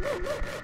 Ha ha ha!